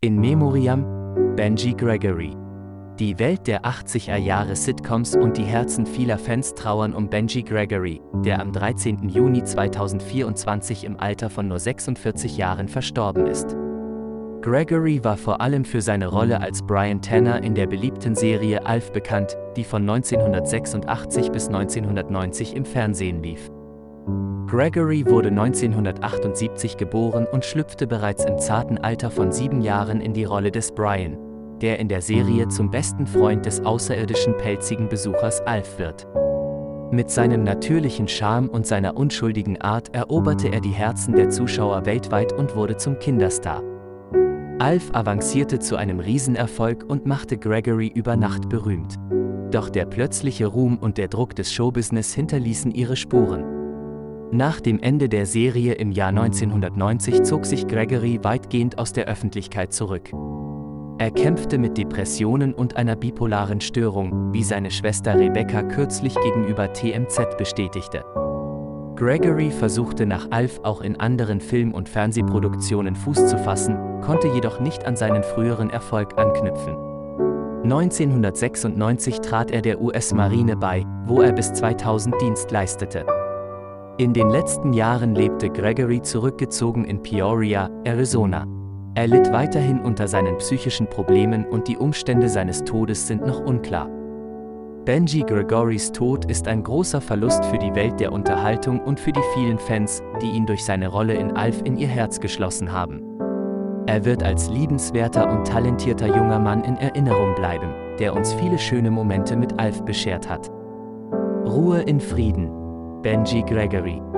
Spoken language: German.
In Memoriam, Benji Gregory. Die Welt der 80er Jahre Sitcoms und die Herzen vieler Fans trauern um Benji Gregory, der am 13. Juni 2024 im Alter von nur 46 Jahren verstorben ist. Gregory war vor allem für seine Rolle als Brian Tanner in der beliebten Serie Alf bekannt, die von 1986 bis 1990 im Fernsehen lief. Gregory wurde 1978 geboren und schlüpfte bereits im zarten Alter von sieben Jahren in die Rolle des Brian, der in der Serie zum besten Freund des außerirdischen pelzigen Besuchers Alf wird. Mit seinem natürlichen Charme und seiner unschuldigen Art eroberte er die Herzen der Zuschauer weltweit und wurde zum Kinderstar. Alf avancierte zu einem Riesenerfolg und machte Gregory über Nacht berühmt. Doch der plötzliche Ruhm und der Druck des Showbusiness hinterließen ihre Spuren. Nach dem Ende der Serie im Jahr 1990 zog sich Gregory weitgehend aus der Öffentlichkeit zurück. Er kämpfte mit Depressionen und einer bipolaren Störung, wie seine Schwester Rebecca kürzlich gegenüber TMZ bestätigte. Gregory versuchte nach Alf auch in anderen Film- und Fernsehproduktionen Fuß zu fassen, konnte jedoch nicht an seinen früheren Erfolg anknüpfen. 1996 trat er der US-Marine bei, wo er bis 2000 Dienst leistete. In den letzten Jahren lebte Gregory zurückgezogen in Peoria, Arizona. Er litt weiterhin unter seinen psychischen Problemen und die Umstände seines Todes sind noch unklar. Benji Gregorys Tod ist ein großer Verlust für die Welt der Unterhaltung und für die vielen Fans, die ihn durch seine Rolle in Alf in ihr Herz geschlossen haben. Er wird als liebenswerter und talentierter junger Mann in Erinnerung bleiben, der uns viele schöne Momente mit Alf beschert hat. Ruhe in Frieden. Benji Gregory